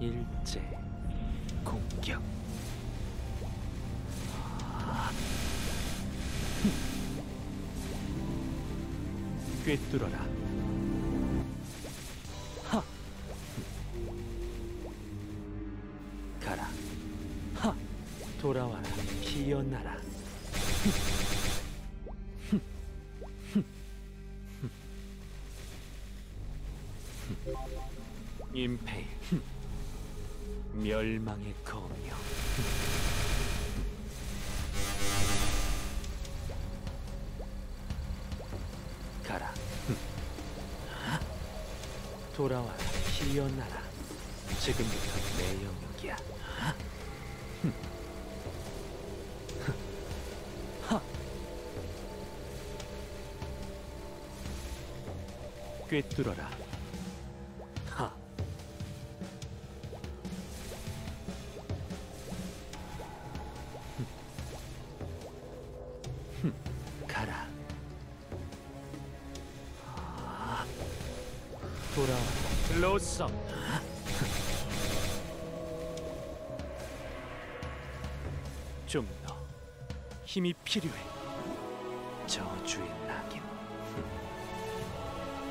일제 공격. 꿰뚫어라. 하! 가라. 하! 돌아와라. 피어나라. 임페일 멸망의 검이여 가라. 돌아와라 피어나라. 지금부터 내 영역이야. 꿰뚫어라 힘이 필요해. 저주의 낙인.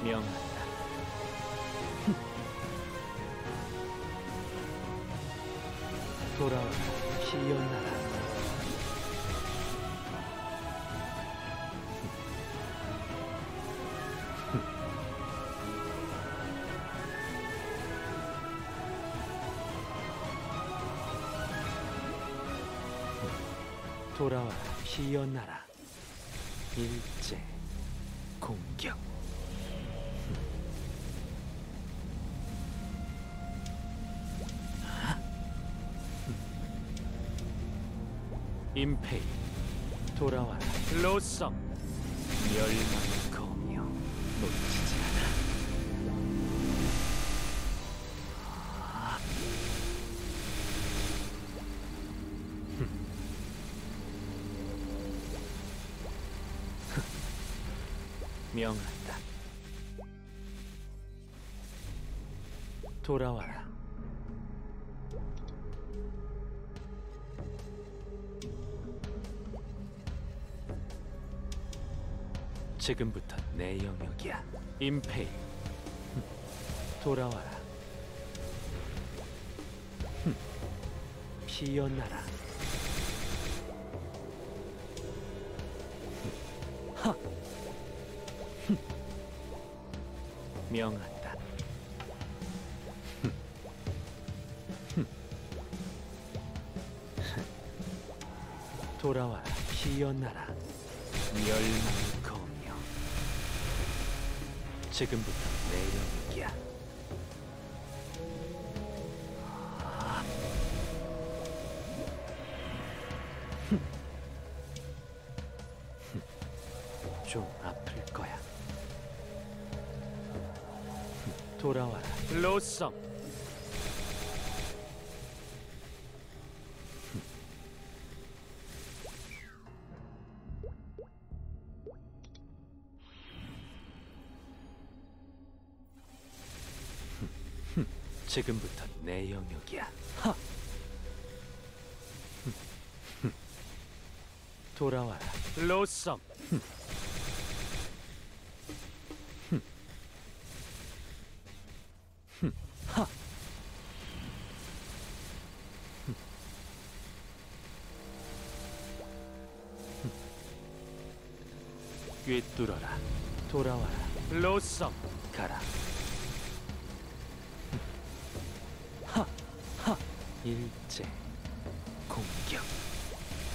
명한다. 돌아와 피어나 돌아와라 피어나라. 일제 공격. 임페이 돌아와라. 로썸. 멸망의 검이여 놓치 명한다. 돌아와라. 지금부터 내 영역이야. 임페이 돌아와라. 흠. 피어나라. 하 명한다. 돌아와라 피어나라. 멸망의 검이여 지금부터 내 영역이야 돌아와라 로썸 지금부터 내 영역이야. 하! 돌아와라. 로썸. 꿰뚫어라. 돌아와라. 로썸. 가라. 하! 하! 일제 공격.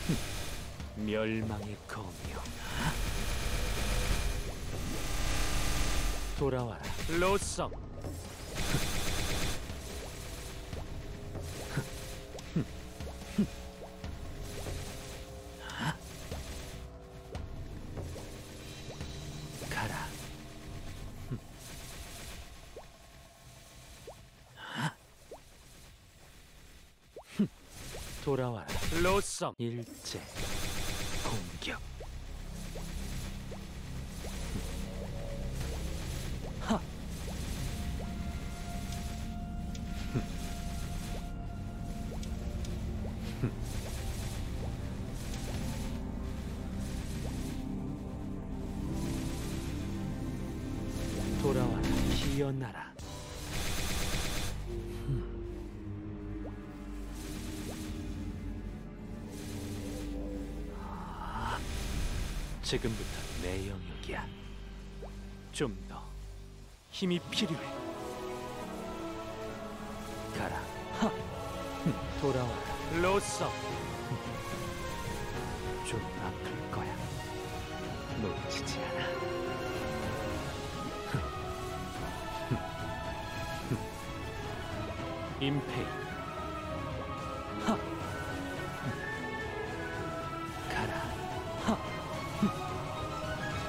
흠. 멸망의 검이여. 돌아와라. 로썸. 돌아와라. 로썸. 일제. 공격. 돌아와라. 기어나라. 지금부터 내 영역이야. 좀 더 힘이 필요해. 가라. 하. 흠, 돌아와라. 로서. 좀 아플 거야. 놓치지 않아. 임페이 하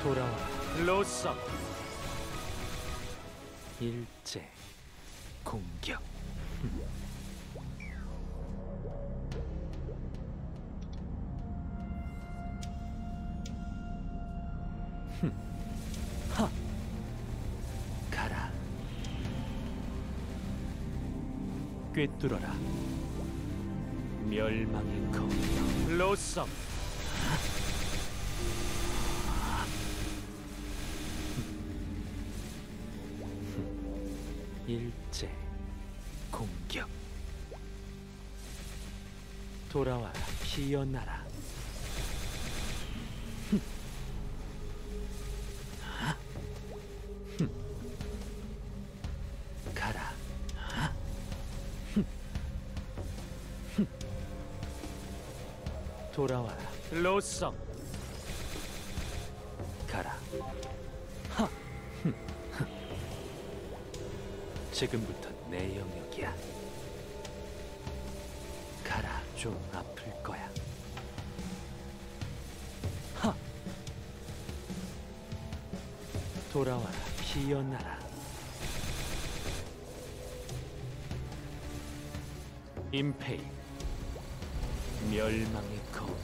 돌아와. 로서 일제 공격. 하. 가라. 꿰뚫어라. 멸망의 검 로썸 일제 공격. 돌아와라 피어나라. 가라. 돌아와라. 로썸 지금부터 내 영역이야. 가라 좀 아플 거야. 하! 돌아와라 피어나라. 임페이 멸망의 검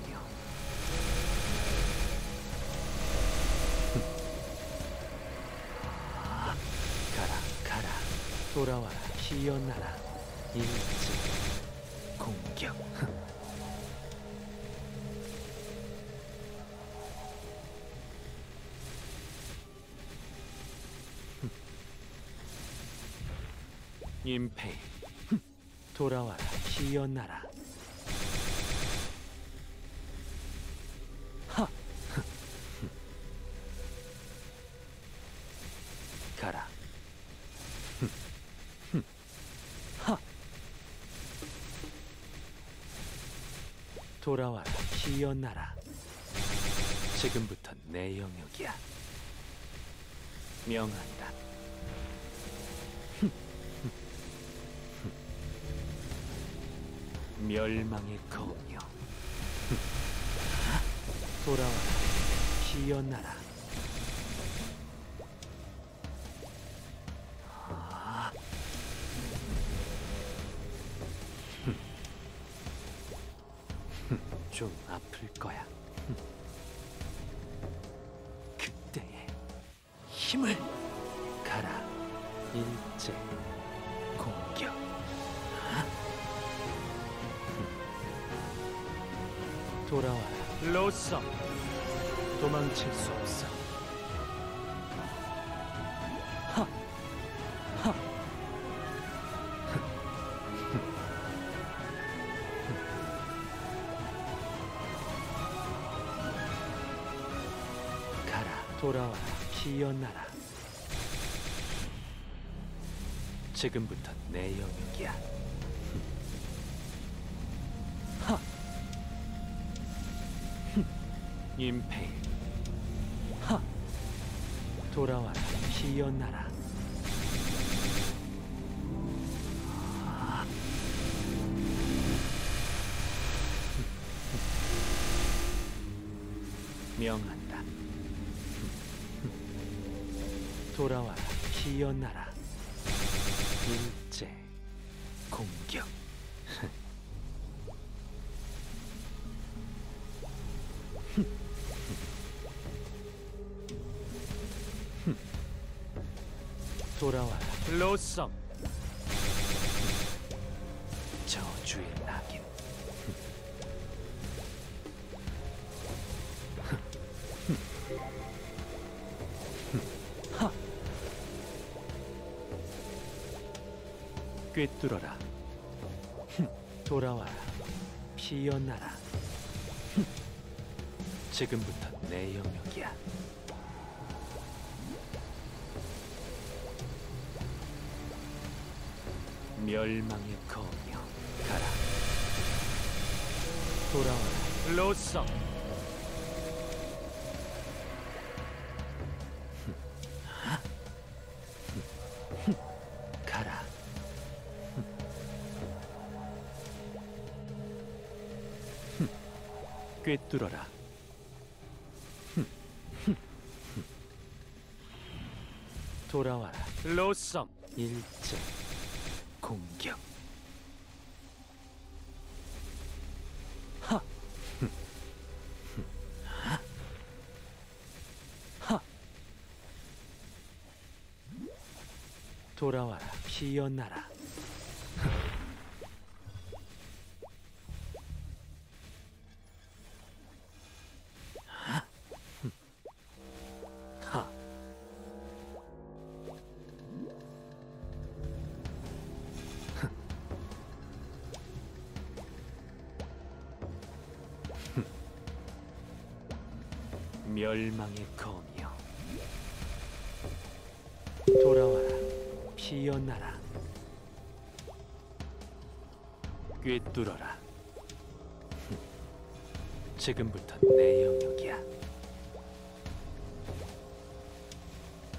돌아와라 피어나라. 일제 공격. 임페이 돌아와라 피어나라 하 가라 하 돌아와라 피어나라. 지금부터 내 영역이야. 명한다. 멸망의 검이여 돌아와라 피어나라 좀 아플 거야. 그때의 힘을 가라 일제 공격. 돌아와라. 로썸 도망칠 수 없어 피어나라. 지금부터 내 영역이야. 하! 임페이 하. 돌아와라 피어나라 피어나라. 일제 공격. 돌아와라. 로썸 꿰뚫어라. 흠, 돌아와라. 피어나라. 흠, 지금부터 내 영역이야. 멸망의 거며 가라. 돌아와라. 로썸. 꿰뚫어라. 돌아와라. 로썸. 일제 공격. 하. 하. 하. 돌아와라. 피어나라. 멸망의 검이여. 돌아와라 피어나라. 꿰뚫어라. 지금부터 내 영역이야.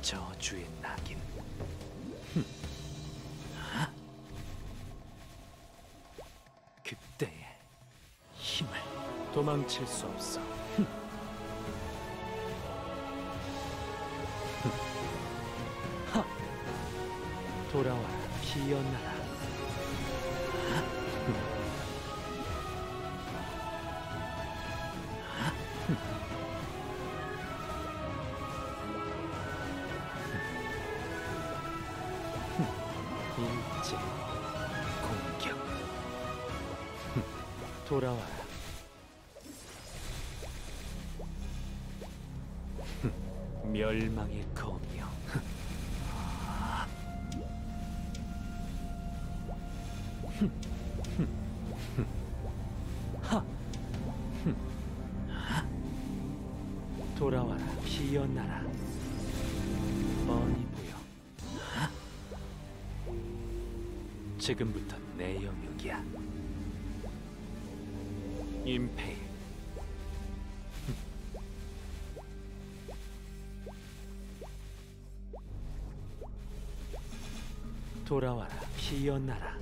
저주의 낙인. 하. 그때의 힘을 도망칠 수 없어 피어나라. 일제 공격. 돌아와라. 멸망의 검 돌아와라. 피어나라. 뻔히 보여. 지금부터 내 영역이야. 임페이. 돌아와라. 피어나라